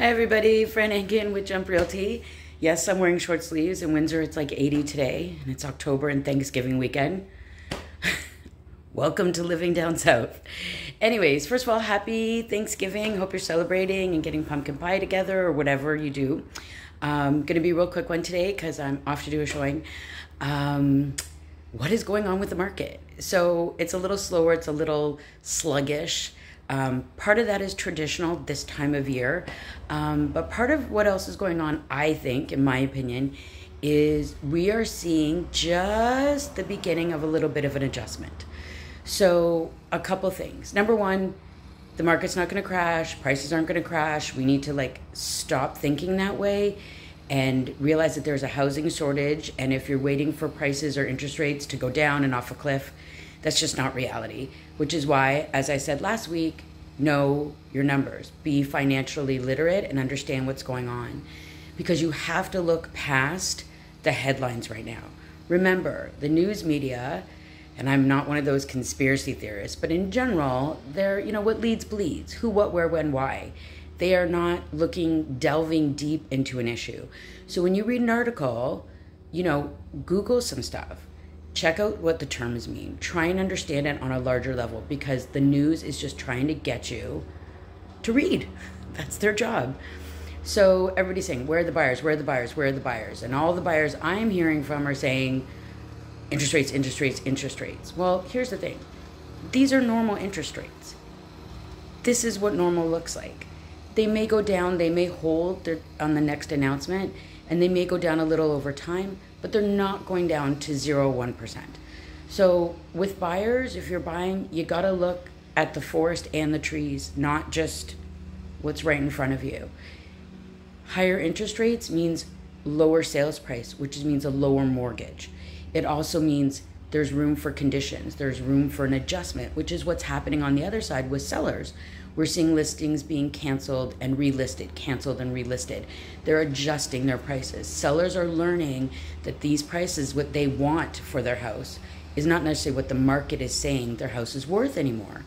Hi everybody, Fran Enkin with Jump Realty. Yes, I'm wearing short sleeves. In Windsor, it's like 80 today, and it's October and Thanksgiving weekend. Welcome to living down south. Anyways, first of all, happy Thanksgiving. Hope you're celebrating and getting pumpkin pie together or whatever you do. Um, gonna be real quick one today because I'm off to do a showing. Um, what is going on with the market? So it's a little slower, it's a little sluggish. Um, part of that is traditional this time of year. Um, but part of what else is going on, I think, in my opinion, is we are seeing just the beginning of a little bit of an adjustment. So, a couple things. Number one, the market's not going to crash, prices aren't going to crash. We need to like stop thinking that way and realize that there's a housing shortage. And if you're waiting for prices or interest rates to go down and off a cliff, that's just not reality, which is why, as I said last week, know your numbers, be financially literate, and understand what's going on. Because you have to look past the headlines right now. Remember, the news media, and I'm not one of those conspiracy theorists, but in general, they're, you know, what leads bleeds who, what, where, when, why. They are not looking, delving deep into an issue. So when you read an article, you know, Google some stuff check out what the terms mean. Try and understand it on a larger level because the news is just trying to get you to read. That's their job. So everybody's saying, where are the buyers? Where are the buyers? Where are the buyers? And all the buyers I'm hearing from are saying, interest rates, interest rates, interest rates. Well, here's the thing these are normal interest rates. This is what normal looks like. They may go down, they may hold on the next announcement, and they may go down a little over time, but they're not going down to 0 1%. So with buyers, if you're buying, you got to look at the forest and the trees, not just what's right in front of you. Higher interest rates means lower sales price, which means a lower mortgage. It also means there's room for conditions, there's room for an adjustment, which is what's happening on the other side with sellers. We're seeing listings being canceled and relisted, canceled and relisted. They're adjusting their prices. Sellers are learning that these prices, what they want for their house, is not necessarily what the market is saying their house is worth anymore.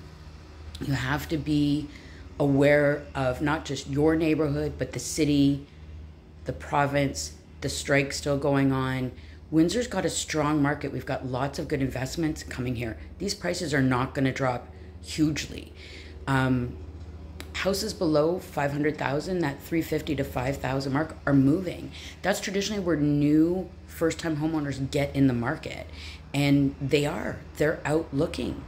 You have to be aware of not just your neighborhood, but the city, the province, the strike still going on. Windsor's got a strong market. We've got lots of good investments coming here. These prices are not going to drop hugely. Um, houses below 500,000, that 350 to 5,000 mark are moving. That's traditionally where new first time homeowners get in the market. And they are, they're out looking,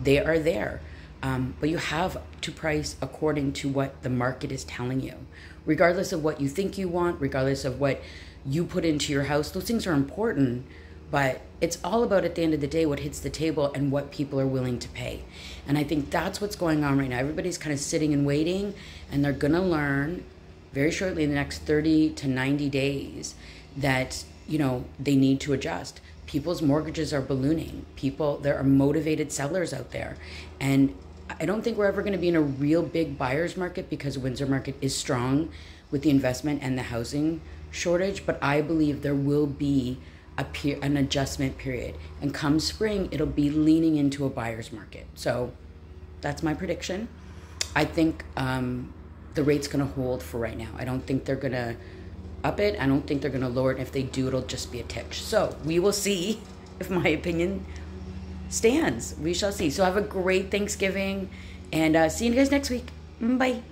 they are there. Um, but you have to price according to what the market is telling you, regardless of what you think you want, regardless of what you put into your house. Those things are important but it's all about at the end of the day what hits the table and what people are willing to pay. And I think that's what's going on right now. Everybody's kind of sitting and waiting, and they're going to learn very shortly in the next 30 to 90 days that, you know, they need to adjust. People's mortgages are ballooning. People, there are motivated sellers out there. And I don't think we're ever going to be in a real big buyer's market because Windsor market is strong with the investment and the housing shortage, but I believe there will be a per- an adjustment period. And come spring, it'll be leaning into a buyer's market. So that's my prediction. I think um, the rate's going to hold for right now. I don't think they're going to up it. I don't think they're going to lower it. If they do, it'll just be a titch. So we will see if my opinion stands. We shall see. So have a great Thanksgiving and uh, see you guys next week. Bye.